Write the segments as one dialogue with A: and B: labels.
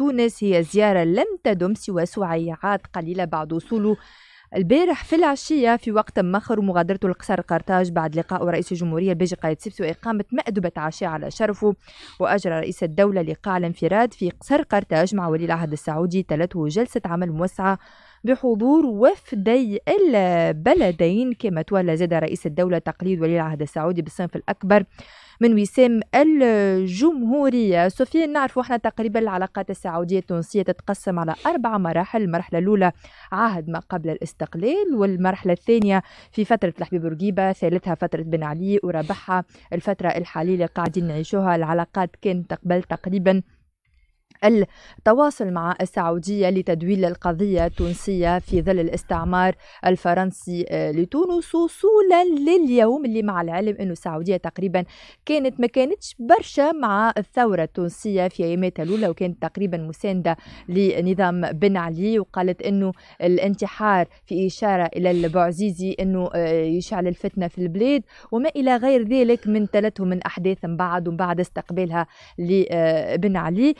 A: تونس هي زيارة لم تدم سوى سعيعات قليلة بعد وصوله البارح في العشية في وقت مخر مغادرته لقصر قرطاج بعد لقاء رئيس الجمهورية البيجي قايد سبسي وإقامة مأدبة عشاء على شرفه وأجرى رئيس الدولة لقاء الانفراد في قصر قرطاج مع ولي العهد السعودي تلته جلسة عمل موسعة بحضور وفدي البلدين كما تولى زاد رئيس الدولة تقليد ولي العهد السعودي بالصنف الأكبر من وسام الجمهورية. سفيان نعرف إحنا تقريبا العلاقات السعودية التونسية تتقسم على أربع مراحل. المرحلة الأولى عهد ما قبل الاستقلال والمرحلة الثانية في فترة الحبيب بورقيبة ثالثها فترة بن علي ورابحها الفترة الحالية اللي قاعدين نعيشوها. العلاقات كانت قبل تقريبا التواصل مع السعودية لتدويل القضية التونسية في ظل الاستعمار الفرنسي آه، لتونس وصولا لليوم اللي مع العلم أنه السعودية تقريبا كانت ما كانتش برشا مع الثورة التونسية في أياماتها الأولى وكانت تقريبا مساندة لنظام بن علي وقالت أنه الانتحار في إشارة إلى البعزيزي أنه آه، يشعل الفتنة في البلاد وما إلى غير ذلك من تلته من أحداث من بعد ومن بعد استقبالها لبن علي.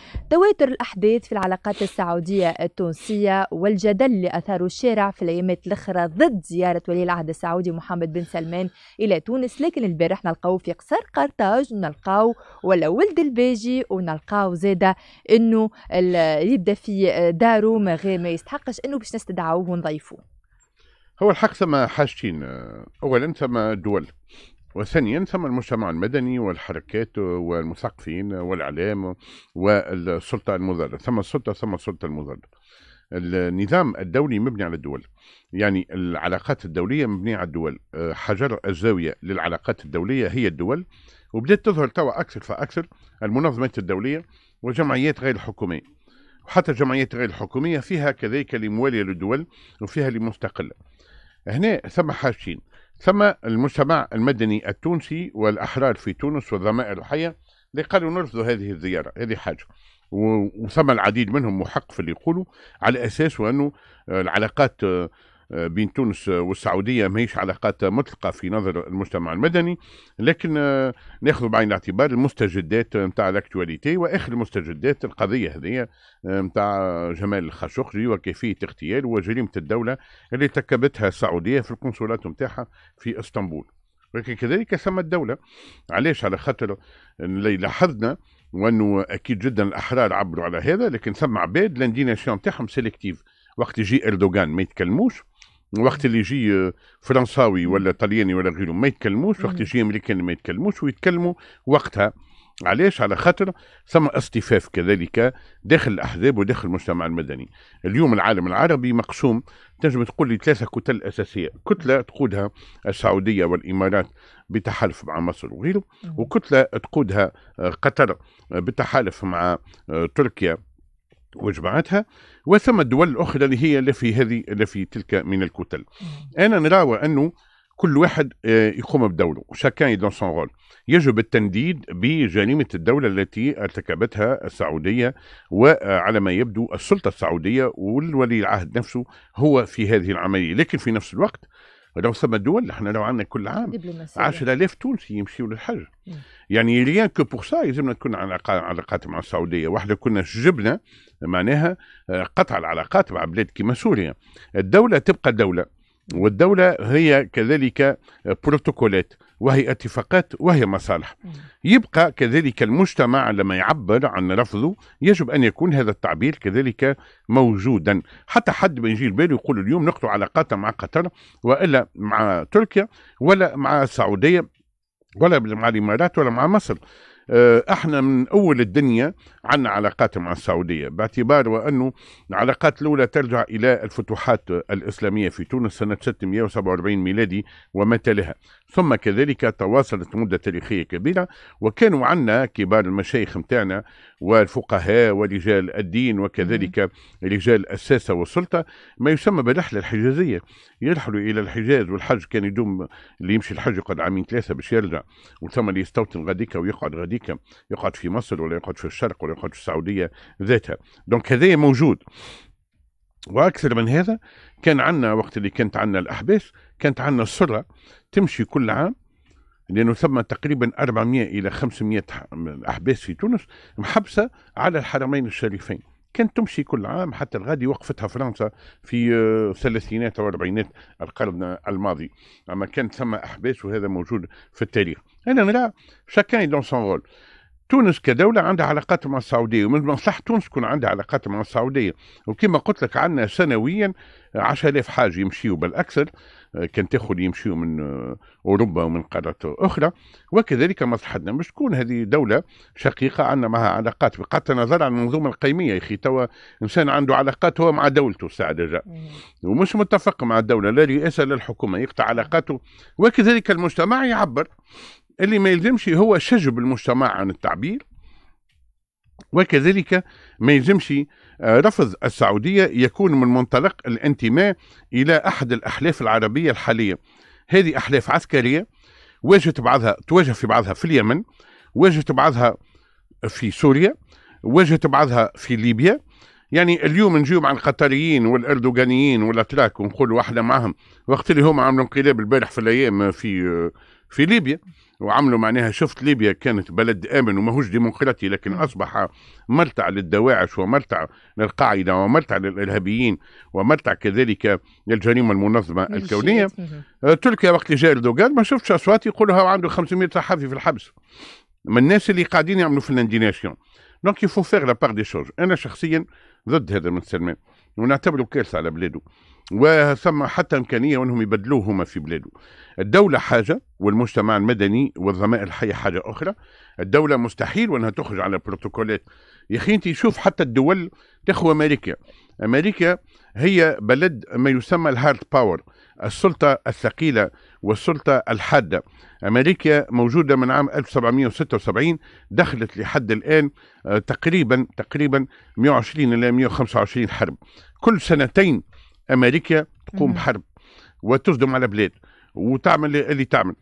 A: تواتر الأحداث في العلاقات السعودية التونسية والجدل اللي أثاره الشارع في الأيامات الأخرى ضد زيارة ولي العهد السعودي محمد بن سلمان إلى تونس. لكن البارح نلقاو في قصر قرطاج نلقاو ولا ولد الباجي ونلقاو زادة إنه يبدأ في داره ما غير ما يستحقش إنه باش نستدعوه ونضيفوه.
B: هو الحق ثم حاجتين. أولا ثم دول. وثانيا ثم المجتمع المدني والحركات والمثقفين والإعلام والسلطة المضادة ثم السلطة ثم السلطة المضادة النظام الدولي مبني على الدول. يعني العلاقات الدولية مبنية على الدول. حجر الزاوية للعلاقات الدولية هي الدول. وبدأت تظهر توا أكثر فأكثر المنظمات الدولية وجمعيات غير الحكومية وحتى الجمعيات غير الحكومية فيها كذلك اللي موالية للدول وفيها اللي مستقلة هنا ثم حاجتين ثم المجتمع المدني التونسي والأحرار في تونس والضمائر الحية اللي قالوا نرفضوا هذه الزيارة هذه حاجة. وثم العديد منهم محق في اللي يقولوا على أساس أنه العلاقات بين تونس والسعودية ماهيش علاقات مطلقة في نظر المجتمع المدني لكن ناخذ بعين الاعتبار المستجدات نتاع الأكتواليتي وآخر المستجدات القضية هذه نتاع جمال الخاشقجي وكيفية اغتيال وجريمة الدولة اللي ارتكبتها السعودية في القنصلات نتاعها في إسطنبول. ولكن كذلك ثم الدولة. علاش؟ على خاطر اللي لاحظنا وأنه أكيد جدا الأحرار عبروا على هذا لكن ثم عباد l'indignation نتاعهم sélective. وقت يجي إردوغان ما يتكلموش وقت اللي يجي آه، فرنساوي ولا طلياني ولا غيره ما يتكلموش وقت يجي امريكاني ما يتكلموش ويتكلموا وقتها. علاش؟ على خاطر ثم اصطفاف كذلك داخل الأحزاب وداخل المجتمع المدني. اليوم العالم العربي مقسوم. تنجم تقول لي ثلاثة كتل أساسية. كتلة تقودها السعودية والإمارات بتحالف مع مصر وغيره وكتلة تقودها آه، قطر آه، بتحالف مع تركيا وجمعتها وثم الدول الأخرى اللي هي اللي في هذه اللي في تلك من الكتل. أنا نرى أنه كل واحد آه، يقوم بدوره شاكان دون سون رول. يجب التنديد بجريمة الدولة التي ارتكبتها السعودية وعلى ما يبدو السلطة السعودية والولي العهد نفسه هو في هذه العملية. لكن في نفس الوقت لو ثم دول إحنا لو عندنا كل عام 10000 تونسي يمشيوا للحج. يعني rien que pour ça يلزمنا تكون علاقات مع السعودية. وإحنا كنا جبنا معناها آه، قطع العلاقات مع بلاد كما سوريا. الدولة تبقى دولة. والدولة هي كذلك بروتوكولات وهي اتفاقات وهي مصالح. يبقى كذلك المجتمع لما يعبر عن رفضه يجب أن يكون هذا التعبير كذلك موجودا. حتى حد ما يجي البال يقول اليوم نقطع علاقاتنا مع قطر وإلا مع تركيا ولا مع السعودية ولا مع الإمارات ولا مع مصر. إحنا من اول الدنيا عندنا علاقات مع السعودية باعتبار وأنه العلاقات الأولى ترجع إلى الفتوحات الإسلامية في تونس سنة 647 ميلادي وما تلها ثم كذلك تواصلت مدة تاريخية كبيرة وكانوا عندنا كبار المشايخ متاعنا والفقهاء ورجال الدين وكذلك رجال الساسة والسلطة ما يسمى بالرحلة الحجازية. يرحلوا إلى الحجاز والحج كان يدوم اللي يمشي الحج يقعد عامين ثلاثة باش يرجع وثم اللي يستوطن غاديكا ويقعد غاديكا يقعد في مصر ولا يقعد في الشرق ولا يقعد في السعودية ذاتها. دونك هذا موجود. وأكثر من هذا كان عندنا وقت اللي كانت عندنا الأحباس كانت عندنا السرة تمشي كل عام لأنه ثم تقريبا 400 إلى 500 أحباس في تونس محبسة على الحرمين الشريفين. كانت تمشي كل عام حتى الغادي وقفتها فرنسا في آه، الثلاثينات أو الاربعينات القرن الماضي. أما كانت ثم أحباس وهذا موجود في التاريخ. أنا نرى chacun dans son rôle تونس كدولة عندها علاقات مع السعودية ومن مصلحة تونس تكون عندها علاقات مع السعودية. وكما قلت لك عندنا سنويا 10000 حاج يمشيوا بالأكثر كان تاخذ يمشيوا من أوروبا ومن قارات أخرى. وكذلك مصلحتنا. مش تكون هذه دولة شقيقة عندنا معها علاقات. بقطع النظر عن المنظومة القيمية يا أخي. توا إنسان عنده علاقات هو مع دولته ساعة جاء ومش متفق مع الدولة لا رئاسة لا الحكومة. يقطع علاقاته. وكذلك المجتمع يعبر. اللي ما يلزمش هو شجب المجتمع عن التعبير وكذلك ما يلزمش آه، رفض السعودية يكون من منطلق الانتماء إلى أحد الأحلاف العربية الحالية. هذه أحلاف عسكرية واجهت بعضها تواجه في بعضها في اليمن واجهت بعضها في سوريا واجهت بعضها في ليبيا يعني اليوم نجيو مع القطريين والأردوغانيين والأتراك ونقول واحدة معهم وقت اللي هم عملوا انقلاب البارح في الأيام في في ليبيا وعملوا معناها شفت ليبيا كانت بلد آمن وماهوش ديمقراطي لكن أصبح مرتع للدواعش ومرتع للقاعدة ومرتع للإرهابيين ومرتع كذلك للجريمه المنظمة الكونية. آه، تركيا وقت اللي جاء إردوغان ما شفتش أصوات يقولوا عنده 500 صحفي في الحبس. من الناس اللي قاعدين يعملوا في ال indignation. donc il faut faire la part des choses أنا شخصيا ضد هذا بن سلمان ونعتبره كارثة على بلاده وثم حتى امكانيه وأنهم يبدلوه هما في بلاده. الدولة حاجة والمجتمع المدني والضمائر الحية حاجة أخرى. الدولة مستحيل وانها تخرج على بروتوكولات. يا أخي أنت شوف حتى الدول تخوى أمريكا. أمريكا هي بلد ما يسمى ال hard power السلطة الثقيلة والسلطة الحادة. أمريكا موجودة من عام 1776 دخلت لحد الآن آه، تقريبا تقريبا 120 إلى 125 حرب. كل سنتين أمريكا تقوم بحرب وتصدم على بلاد وتعمل اللي تعمل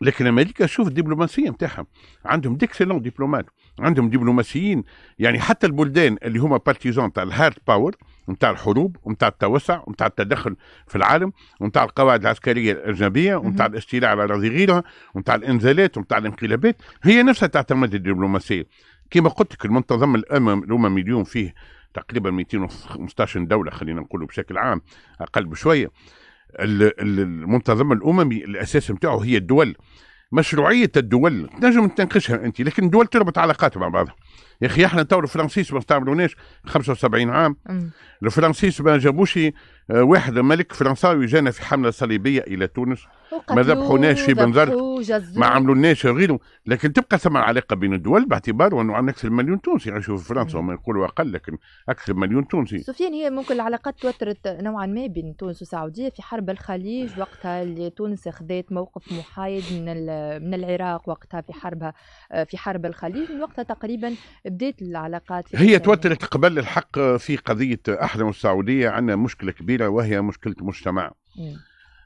B: لكن أمريكا شوف الدبلوماسية نتاعها عندهم d'excellents diplomates عندهم دبلوماسيين. يعني حتى البلدان اللي هما partisans تاع ال hard power نتاع الحروب ونتاع التوسع ونتاع التدخل في العالم ونتاع القواعد العسكرية الأجنبية ونتاع الاستيلاء على أراضي غيرها ونتاع الإنزالات ونتاع الانقلابات. هي نفسها تعتمد الدبلوماسية. كما قلت لك المنتظم الاممي اليوم فيه تقريبا 215 دولة خلينا نقول بشكل عام أقل بشوية. المنتظم الأممي الاساس نتاعه هي الدول. مشروعية الدول تنجم تناقشها أنت لكن الدول تربط علاقات مع بعضها. يا أخي إحنا تو الفرنسيس ما استعملوناش 75 عام. الفرنسيس ما جابوش آه، واحد ملك فرنساوي جانا في حملة صليبية إلى تونس. ما ذبحوناش في بنزرت ما عملوناش غيره. لكن تبقى ثم علاقة بين الدول باعتبار أنه عندنا أكثر مليون تونسي يعيشوا في فرنسا وما يقولوا أقل لكن أكثر مليون تونسي.
A: سفيان هي ممكن العلاقات توترت نوعا ما بين تونس والسعودية في حرب الخليج. وقتها اللي تونس أخذت موقف محايد من من العراق وقتها في حربها آه، في حرب الخليج. من وقتها تقريبا بدات العلاقات
B: هي توترت قبل الحق في قضية إحنا والسعوديه عندنا مشكلة كبيرة وهي مشكلة مجتمع.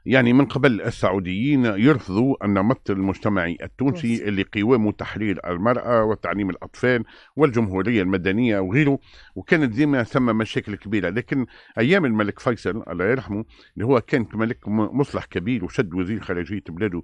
B: يعني من قبل السعوديين يرفضوا النمط المجتمعي التونسي اللي قوامه تحرير المرأة وتعليم الأطفال والجمهورية المدنية وغيره وكانت ديما ثم مشاكل كبيرة. لكن أيام الملك فيصل الله يرحمه اللي هو كان ملك مصلح كبير وشد وزير خارجية بلاده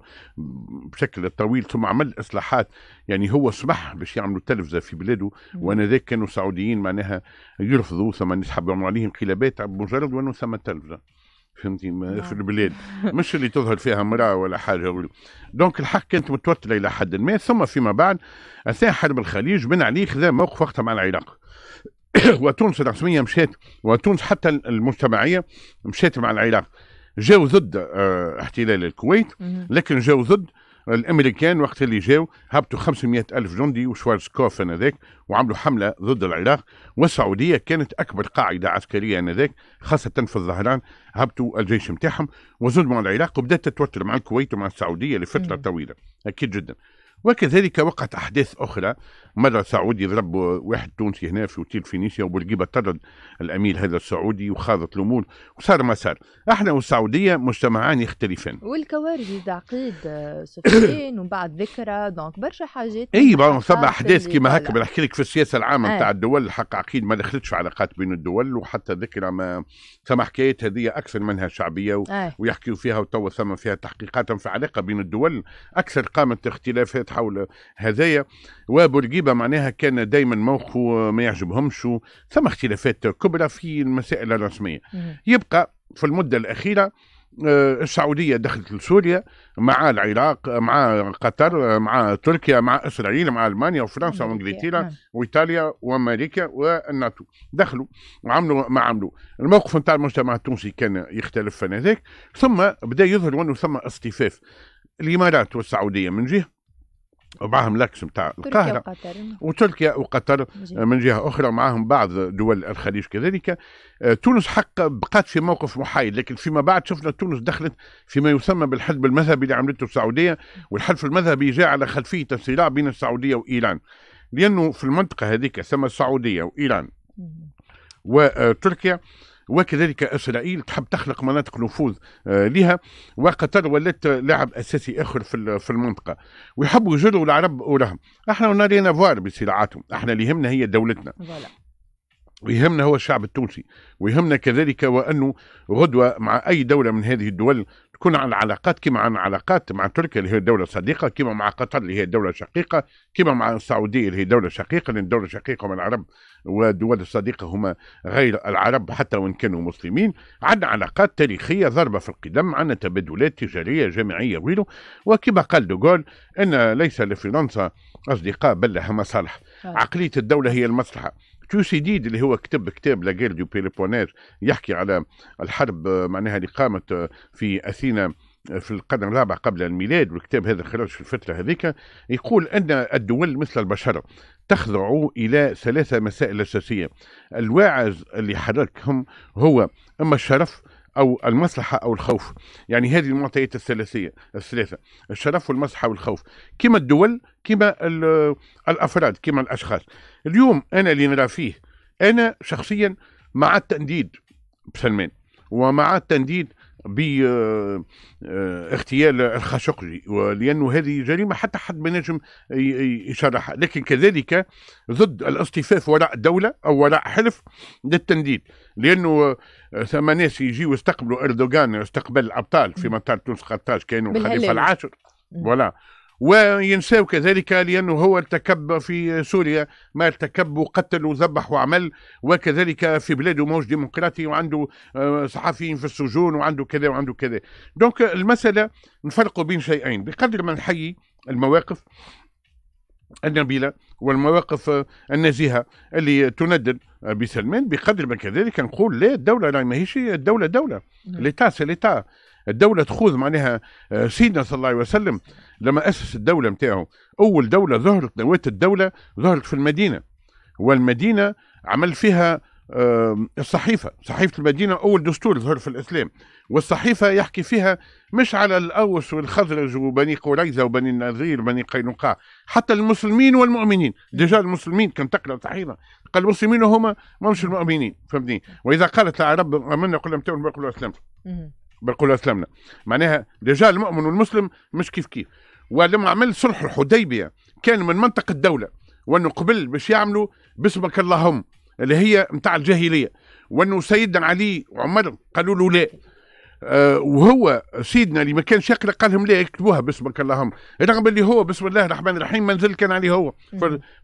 B: بشكل طويل ثم عمل إصلاحات. يعني هو سمح باش يعملوا تلفزة في بلاده وأنا ذاك كانوا السعوديين معناها يرفضوا ثم يسحبوا عليهم انقلابات بمجرد وأنه ثم تلفزة. فهمتي؟ في نعم. البلاد. مش اللي تظهر فيها امراه ولا حاجة donc الحق كانت متوتره إلى حد ما. ثم فيما بعد أثناء حرب الخليج بن علي خذا موقف وقتها مع العراق. وتونس الرسمية مشات وتونس حتى المجتمعية مشات مع العراق. جاوا ضد آه احتلال الكويت لكن جاوا ضد الأمريكان وقت اللي جاوا هبطوا 500 ألف جندي وشوارزكوف انذاك وعملوا حملة ضد العراق والسعودية كانت أكبر قاعدة عسكرية انذاك خاصة في الظهران هبطوا الجيش نتاعهم وظلموا العراق وبدأت تتوتر مع الكويت ومع السعودية لفترة طويلة أكيد جدا. وكذلك وقعت أحداث أخرى مرة سعودي ضرب واحد تونسي هنا في اوتيل فينيسيا وبالجيبة طرد الأمير هذا السعودي وخاضت الأمور وصار ما صار. إحنا والسعودية مجتمعان يختلفان.
A: والكوارث تعقيد سفيان وبعد ذكرى دونك برشا حاجات
B: إي ثم أحداث كما هكا بنحكي لك في السياسة العامة نتاع الدول الحق عقيد ما دخلتش في علاقات بين الدول وحتى ذكرى ما ثم حكايات هذه أكثر منها شعبية و... ويحكيوا فيها وتوا ثم فيها تحقيقات في علاقة بين الدول. أكثر قامت اختلافات اختلافات حول هذايا. وبورقيبه معناها كان دائما موقفه ما يعجبهمش ثم اختلافات كبرى في المسائل الرسمية. يبقى في المدة الأخيرة آه، السعودية دخلت لسوريا مع العراق مع قطر مع تركيا مع إسرائيل مع ألمانيا وفرنسا وإنجلترا نعم. وإيطاليا وأمريكا والناتو. دخلوا وعملوا ما عملوا. الموقف نتاع المجتمع التونسي كان يختلف هذاك ثم بدأ يظهر انه ثم اصطفاف الإمارات والسعودية من جهة. ومعهم l'axe نتاع القاهرة. وتركيا وقطر من جهة أخرى معهم بعض دول الخليج كذلك. آه، تونس حق بقات في موقف محايد لكن فيما بعد شفنا تونس دخلت فيما يسمى بالحزب المذهبي اللي عملته السعودية والحلف المذهبي جاء على خلفية الصراع بين السعودية وإيران. لأنه في المنطقة هذيك سما السعودية وإيران. وتركيا وكذلك إسرائيل تحب تخلق مناطق نفوذ آه، لها. وقطر ولات لاعب أساسي آخر في في المنطقة. ويحبوا يجروا العرب وراهم إحنا نارينا فوار بصراعاتهم. إحنا اللي يهمنا هي دولتنا. ويهمنا هو الشعب التونسي ويهمنا كذلك وانه غدوة مع أي دولة من هذه الدول تكون على علاقات كما عن علاقات مع تركيا اللي هي دولة صديقة كما مع قطر اللي هي دولة شقيقة كما مع السعودية اللي هي دولة شقيقة لأن الدولة الشقيقة من العرب والدول الصديقة هما غير العرب حتى وإن كانوا مسلمين. عندنا علاقات تاريخية ضاربة في القدم عندنا تبادلات تجارية جامعية وغيره وكما قال دوغول أن ليس لفرنسا أصدقاء بل لها مصالح عقلية الدولة هي المصلحة. توسيديد اللي هو كتب كتاب la guerre du Péloponnèse يحكي على الحرب معناها اللي قامت في أثينا في القرن الرابع قبل الميلاد والكتاب هذا خرج في الفترة هذيك يقول أن الدول مثل البشر تخضع إلى ثلاثة مسائل أساسية. الواعز اللي حركهم هو إما الشرف أو المصلحه أو الخوف. يعني هذه المعطيات الثلاثية الثلاثة الشرف والمصلحه والخوف. كما الدول كما الأفراد كما الأشخاص. اليوم أنا اللي نرى فيه أنا شخصيا مع التنديد بسلمان ومع التنديد باغتيال الخاشقجي. لأنه هذه جريمة حتى حد ما نجم يشرحها. لكن كذلك ضد الاصطفاف وراء دوله أو وراء حلف للتنديد. لأنه ثم ناس يجيوا يستقبلوا إردوغان استقبال الأبطال في مطار تونس قرطاج كانوا الخليفة العاشر. فوالا. وينساو كذلك لأنه هو ارتكب في سوريا ما ارتكب وقتل وذبح وعمل وكذلك في بلاده موش ديمقراطي وعنده آه، صحفيين في السجون وعنده كذا وعنده كذا. donc المسألة نفرق بين شيئين بقدر ما نحيي المواقف النبيلة والمواقف النزيهة اللي تندد بسلمان بقدر ما كذلك نقول لا الدولة لا ماهيش الدولة دولة l'État c'est l'État الدولة تخوض معناها آه، سيدنا صلى الله عليه وسلم لما أسس الدولة نتاعو أول دولة ظهرت نواة الدولة ظهرت في المدينة والمدينة عمل فيها الصحيفة. صحيفة المدينة أول دستور ظهر في الإسلام والصحيفة يحكي فيها مش على الأوس والخزرج وبني قريظة وبني النذير وبني قينقاع حتى المسلمين والمؤمنين. ديجا المسلمين كان تقرأ صحيفة قال المسلمين هما؟ مش المؤمنين فهمتني؟ وإذا قالت العرب آمنا قل لم تؤمن بقول أسلمت بقول أسلمنا. معناها ديجا المؤمن والمسلم مش كيف كيف. ولما عمل صلح الحديبية. كان من منطق الدولة. وأنه قبل باش يعملوا باسمك اللهم اللي هي نتاع الجاهلية. وأنه سيدنا علي وعمر قالوا له لا. آه وهو سيدنا اللي ما كانش يقرا قال لهم لا اكتبوها باسمك اللهم. رغم اللي هو بسم الله الرحمن الرحيم منزل كان عليه هو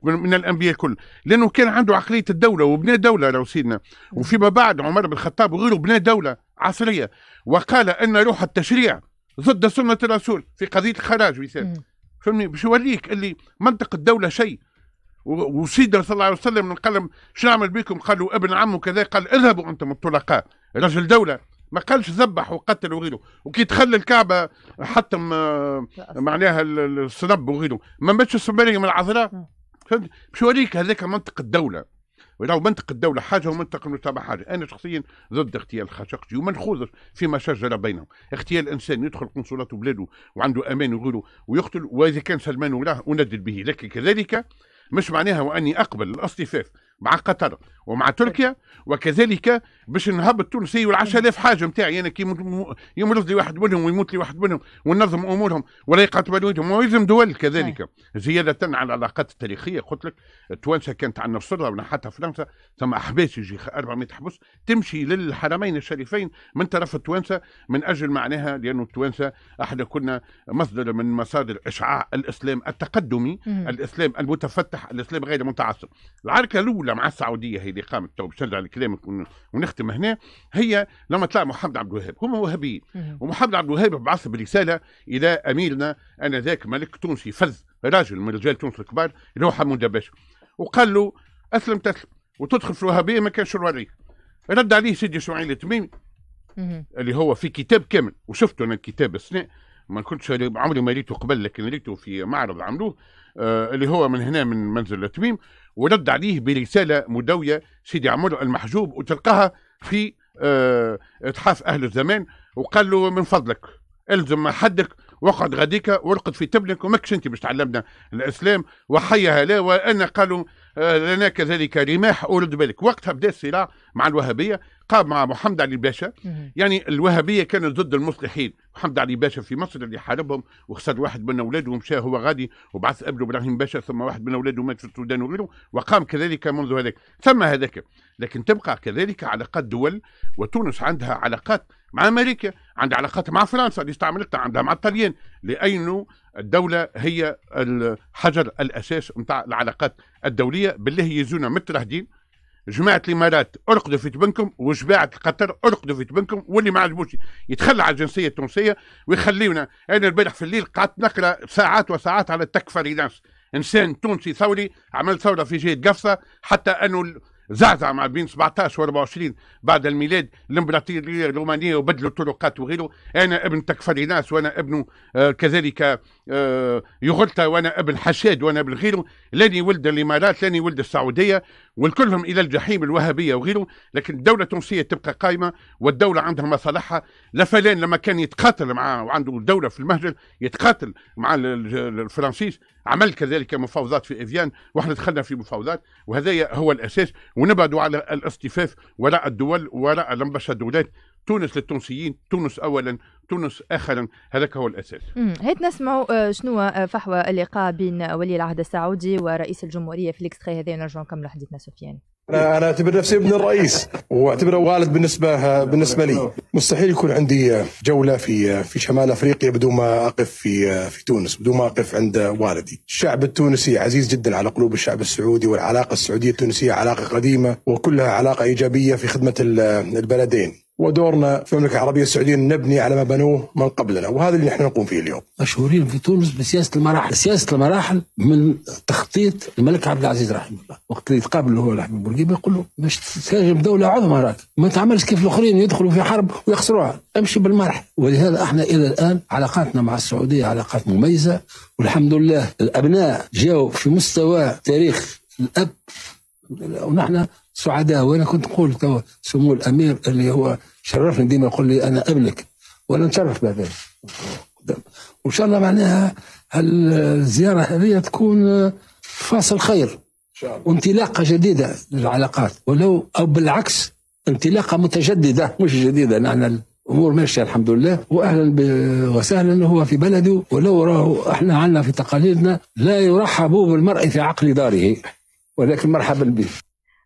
B: من الأنبياء الكل. لأنه كان عنده عقلية الدولة وبنى دولة لو سيدنا. وفيما بعد عمر بن الخطاب وغيره بنى دولة عصرية. وقال إن روح التشريع ضد سنة الرسول في قضية الخراج مثال فهمني؟ باش يوريك اللي منطق الدولة شيء. وسيدنا صلى الله عليه وسلم قال شو نعمل بكم؟ قالوا ابن عمه كذا قال اذهبوا أنتم الطلقاء. رجل دولة. ما قالش ذبح وقتل وغيره. وكي دخل الكعبة حتم معناها الصنب وغيره. ما ماتش مريم العذراء. فهمت باش يوريك هذاك منطق الدولة. ولو منطق الدولة حاجة ومنطق المجتمع حاجة. أنا شخصيا ضد اغتيال الخاشقجي وما نخوضش فيما شجر بينهم. اغتيال إنسان يدخل قنصلات بلاده وعنده أمان وغيره ويقتل وإذا كان سلمان وراه وندد به. لكن كذلك مش معناها وأني أقبل الأصطفاف. مع قطر ومع تركيا وكذلك باش نهبط والعشرة آلاف حاجة نتاعي أنا كي يمرض لي واحد منهم ويموت لي واحد منهم وننظم أمورهم ولا يقاتل والدهم ويلزم دول كذلك. زيادة على العلاقات التاريخية قلت لك التوانسه كانت عندنا في سرة حتى فرنسا ثم أحباس يجي 400 حبس تمشي للحرمين الشريفين من طرف التوانسة من أجل معناها لأنه التوانسة إحنا كنا مصدر من مصادر إشعاع الإسلام التقدمي الإسلام المتفتح الإسلام غير المتعصب العركة الأولى مع السعودية هي اللي قامت تو باش نرجع لكلامك ونختم هنا. هي لما طلع محمد عبد الوهاب هم وهابيين. ومحمد عبد الوهاب بعث برسالة إلى أميرنا آنذاك ملك تونسي فذ راجل من رجال تونس الكبار اللي هو حمود دباش وقال له أسلم تسلم. وتدخل في الوهابية ما كانش الوريك رد عليه سيدي إسماعيل التميمي اللي هو في كتاب كامل. وشفته أنا الكتاب اثناء ما كنتش عمري ما ريته قبل لكن ريته في معرض عملوه آه اللي هو من هنا من منزل التميم ورد عليه برسالة مدوية سيدي عمر المحجوب وتلقاها في آه إتحاف أهل الزمان وقال له من فضلك إلزم حدك وقعد غديك وارقد في تبنك وماكش أنت باش تعلمنا الإسلام وحيها لا وأنا قالوا آه لنا كذلك رماح ولد بالك. وقتها بدأ الصراع مع الوهابية قام مع محمد علي باشا. يعني الوهابية كانت ضد المصلحين. محمد علي باشا في مصر اللي حاربهم وخسر واحد من أولاده ومشى هو غادي وبعث ابنه إبراهيم باشا ثم واحد من أولاده مات في السودان وغيره وقام كذلك منذ هذاك. ثم هذاك. لكن تبقى كذلك علاقات دول وتونس عندها علاقات مع أمريكا عندها علاقات مع فرنسا اللي استعملتها عندها مع الطليان. لأنه الدولة هي الحجر الأساس نتاع العلاقات الدولية؟ بالله يزونا مترهدين جماعة الإمارات أرقدوا في تبنكم وجماعة قطر أرقدوا في تبنكم واللي ما عجبوش يتخلى على الجنسية التونسية ويخليونا. أنا البارح في الليل قعدت نقرأ ساعات وساعات على التكفريناس إنسان تونسي ثوري عمل ثورة في جهة قفصة حتى أنه زعزع مع بين 17 و 24 بعد الميلاد الإمبراطورية الرومانية وبدلوا الطرقات وغيره. أنا ابن تكفريناس وأنا ابن آه كذلك آه يغلطة وأنا ابن حشاد وأنا ابن غيره. لاني ولد الإمارات لاني ولد السعودية. والكلهم إلى الجحيم الوهابية وغيره لكن الدولة التونسيه تبقى قائمة والدولة عندها مصالحها. لفلان لما كان يتقاتل مع وعنده دولة في المهجر يتقاتل مع الفرنسيس عمل كذلك مفاوضات في إفيان وإحنا دخلنا في مفاوضات وهذا هو الأساس. ونبعدوا على الاصطفاف وراء الدول وراء الامباسادورات تونس للتونسيين تونس اولا تونس اخرا هذاك هو الأساس.
A: هيت نسمعوا شنو فحوى اللقاء بين ولي العهد السعودي ورئيس الجمهورية في ال extrait هذا ونرجعوا نكملوا حديثنا سفيان.
C: أنا أنا أعتبر نفسي ابن الرئيس وأعتبره والد بالنسبة بالنسبة لي. مستحيل يكون عندي جولة في في شمال أفريقيا بدون ما أقف في في تونس بدون ما أقف عند والدي. الشعب التونسي عزيز جدا على قلوب الشعب السعودي والعلاقة السعودية التونسية علاقة قديمة وكلها علاقة إيجابية في خدمة البلدين. ودورنا في المملكة العربية السعودية نبني على ما بنوه من قبلنا وهذا اللي نحن نقوم فيه اليوم.
D: مشهورين في تونس بسياسة المراحل، سياسة المراحل من تخطيط الملك عبد العزيز رحمه الله، وقت اللي يتقابل هو الحبيب بورقيبه يقول له باش تهاجم دولة عظمى راك، ما تعملش كيف الآخرين يدخلوا في حرب ويخسروها، امشي بالمرح، ولهذا إحنا إلى الآن علاقاتنا مع السعودية علاقات مميزة. والحمد لله الأبناء جاوا في مستوى تاريخ الأب. ونحن سعداء. وأنا كنت نقول تو سمو الأمير اللي هو شرفني ديما يقول لي أنا ابنك وأنا نشرف بهذا وإن شاء الله معناها الزياره هذه تكون فاصل خير وانطلاقة جديدة للعلاقات ولو أو بالعكس انطلاقة متجددة مش جديدة نحن الأمور ماشية الحمد لله. واهلا وسهلا هو في بلده ولو راه إحنا عندنا في تقاليدنا لا يرحب بالمرء في عقل داره ولكن مرحبا به.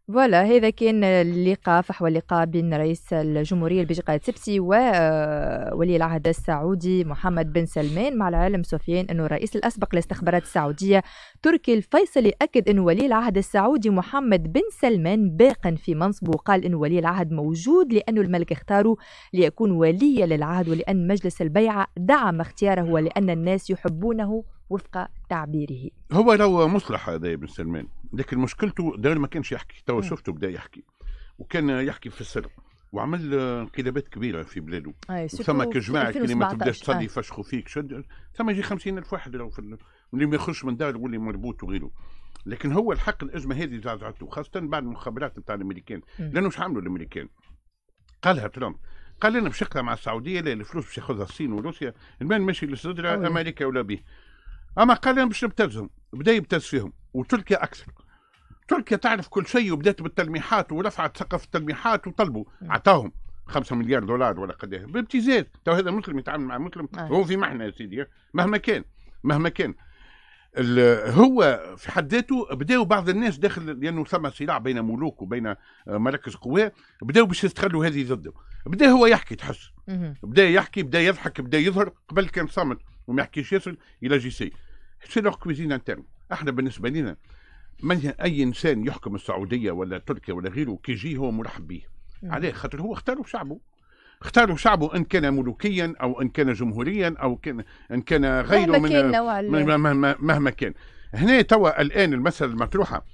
A: voilà هذا كان اللقاء فحوى اللقاء بين رئيس الجمهورية الباجي قائد سبسي وولي العهد السعودي محمد بن سلمان مع العالم سفيان أنه الرئيس الأسبق للاستخبارات السعودية تركي الفيصلي أكد أن ولي العهد السعودي محمد بن سلمان باق في منصبه وقال أن ولي العهد موجود لأنه الملك اختاره ليكون وليا للعهد ولأن مجلس البيعة دعم اختياره ولأن الناس يحبونه وفق تعبيره.
B: هو لو مصلح هذا ابن سلمان لكن مشكلته دائما ما كانش يحكي. تو شفته بدأ يحكي وكان يحكي في السر وعمل انقلابات كبيرة في بلاده. ثم كجماعة اللي ما تبدأش تصلي يفشخوا فيك شد ثم يجي خمسين ألف واحد لو في اللي ما يخرج من دار واللي مربوط وغيره. لكن هو الحق الأزمة هذه زعزعته خاصة بعد المخابرات نتاع الأمريكان. لأنه مش عملوا الأمريكان؟ قالها ترامب قال أنا باش مع السعودية لا الفلوس باش ياخذها الصين وروسيا المال ماشي لصدرها أمريكا ولا به. أما قال أنا باش نبتزهم بدأ يبتز فيهم. وتركيا أكثر. تركيا تعرف كل شيء وبدأت بالتلميحات ورفعت سقف التلميحات وطلبوا. عطاهم 5 مليار دولار ولا قد بامتياز تو هذا مسلم يتعامل مع مسلم
A: آه.
B: هو في محنه يا سيدي. مهما كان. مهما كان. هو في حد ذاته بدأوا بعض الناس داخل لأنه ثم صراع بين ملوك وبين آه، مراكز قوى بدأوا باش يستغلوا هذه ضده. بدأ هو يحكي تحس. بدأ يحكي بدأ يضحك بدأ يظهر. قبل كان صامت وما يحكيش ياسر إلى جي c'est c'est leur cuisine interne إحنا بالنسبة لنا من أي إنسان يحكم السعودية ولا تركيا ولا غيره كي يجي هو مرحب به. عليه خاطر هو اختاروا شعبه. اختاروا شعبه إن كان ملوكيا أو إن كان جمهوريا أو كان إن كان غيره
A: مهما
B: من مهما, مهما, مهما كان. هنا توا الآن المسألة المطروحة.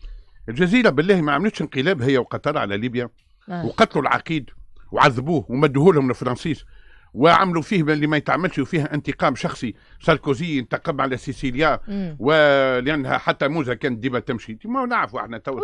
B: الجزيرة بالله ما عملتش انقلاب هي وقطر على ليبيا
A: آه.
B: وقتلوا العقيد وعذبوه ومدوه لهم الفرنسيس. وعملوا فيه اللي ما يتعملش وفيها انتقام شخصي. ساركوزي انتقم على سيسيليا
A: مم.
B: ولا هنا حتى موزة كانت ديما تمشي. ما نعرفوا إحنا تو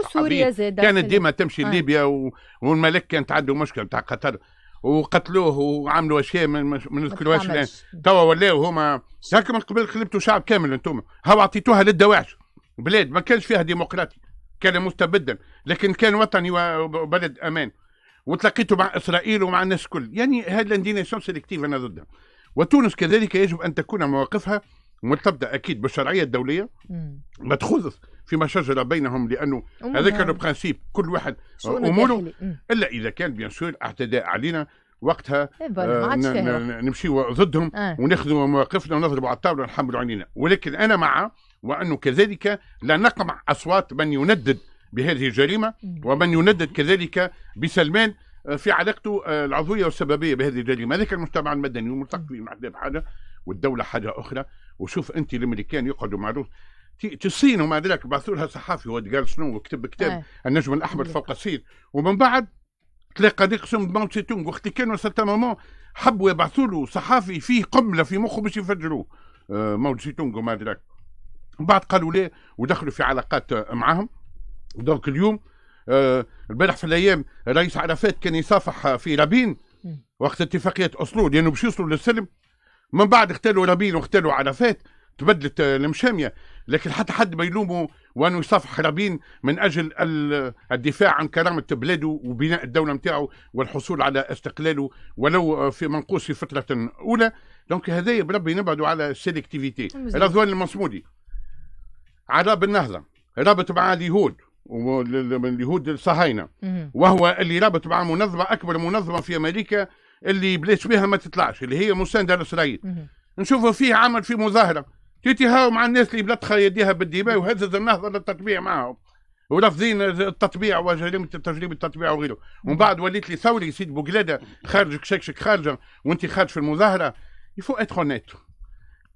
B: كانت ديما تمشي
A: آه.
B: ليبيا. والملك كانت عنده مشكله نتاع قطر. وقتلوه وعملوا أشياء ما ما نذكروهاش الان توا ولاو هما. هكا من قبل خلبتوا شعب كامل أنتم. هاو عطيتوها للدواعش. بلاد ما كانش فيها ديمقراطي. كان مستبدا. لكن كان وطني وبلد أمان. وتلاقيتوا مع إسرائيل ومع الناس الكل يعني هذه الـ indignation sélective أنا ضدها وتونس كذلك يجب أن تكون مواقفها مرتبطه أكيد بالشرعية
A: الدولية.
B: ما تخوض فيما شجر بينهم
A: لأنه
B: هذاك le principe كل واحد
A: أموره.
B: إلا إذا كان bien sûr اعتداء علينا وقتها
A: إيه
B: آه،
A: عادش
B: ن-
A: فيها.
B: ن- نمشيو ضدهم
A: آه.
B: وناخذوا مواقفنا ونضربوا على الطاولة ونحملوا علينا ولكن أنا مع وأنه كذلك لا نقمع أصوات من يندد بهذه
A: الجريمة.
B: ومن يندد كذلك بسلمان آه، في علاقته آه، العضوية والسببية بهذه الجريمة. هذاك المجتمع المدني والمثقفين واحد حاجة والدولة حاجة أخرى. وشوف أنت الأمريكان يقعدوا مع روس. الصين وما ذلك بعثوا لها صحافي هو قال شنو وكتب كتاب
A: آه.
B: النجم
A: الأحمر.
B: فوق الصين ومن بعد تلاقى ديك سم ماو تسي تونغ وقت كانوا سيرتان مومون حبوا يبعثوا له صحافي فيه قنبله في مخه باش يفجروه. آه، ماو تسي تونغ وما أدراك. بعد قالوا لا ودخلوا في علاقات آه، معهم donc اليوم آه، البارح في الأيام رئيس عرفات كان يصافح في رابين. وقت اتفاقية اوسلو لأنه باش يوصلوا للسلم. من بعد اختلوا رابين واختلوا عرفات تبدلت المشامية. لكن حتى حد ما يلومه وأنه يصافح رابين من أجل ال- الدفاع عن كرامة بلاده وبناء الدولة نتاعه والحصول على استقلاله ولو في منقوص في فترة أولى. donc هذايا بربي نبعدوا على الـ
A: sélectivité.
B: رضوان المصمودي عراب النهضة. رابط مع اليهود واليهود الصهاينه. وهو اللي رابط مع منظمة أكبر منظمة في أمريكا اللي بلاش بها ما تطلعش اللي هي مسانده لاسرائيل. نشوفوا فيه عمل في مظاهرة. تي تي هاو مع الناس اللي بلطخه يديها بالدماء وهزز النهضة للتطبيع معهم. ورافضين التطبيع وجريمه تجريب التطبيع وغيره. ومن بعد وليت لي ثوري سيد بوقلاده خارج كشكشك خارجة وانت خارج في المظاهرة. يفو اتر اونيت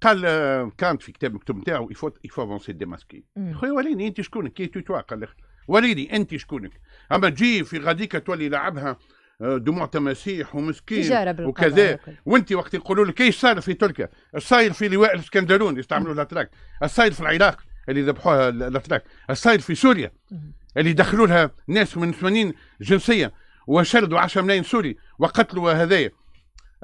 B: قال آه، كانت في كتاب المكتوب نتاعو يفو يفو افونسي ديماسكي. خويا وريني أنت شكونك كي تو توا قال لك وريني أنت شكونك؟ أما تجي في غاديكا تولي لعبها آه، دموع تماسيح ومسكين وكذا. وأنت وقت يقولوا لك إيش صار في تركيا؟ الصاير في لواء الاسكندرون يستعملوا الأتراك، الصاير في العراق اللي ذبحوها ال- الأتراك، الصاير في سوريا. اللي دخلوا لها ناس من 80 جنسية وشردوا 10 ملايين سوري وقتلوا هذايا.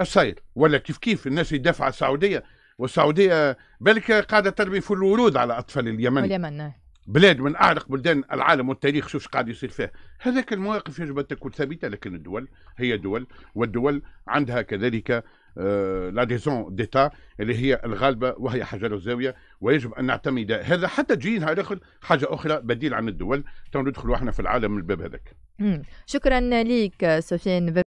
B: الصاير. ولا كيف كيف الناس يدافعوا على السعودية؟ والسعودية بالك قاعدة ترمي في الورود على أطفال اليمن.
A: واليمن نعم.
B: بلاد من أعرق بلدان العالم والتاريخ شوف قاعد يصير فيها هذاك المواقف يجب أن تكون ثابتة لكن الدول هي دول والدول عندها كذلك la raison d'État اللي هي الغالبة وهي حجر الزاوية. ويجب أن نعتمد هذا حتى تجي نهار آخر حاجة أخرى بديل عن الدول. تو ندخلوا إحنا في العالم من الباب هذاك.
A: شكرا لك سفيان.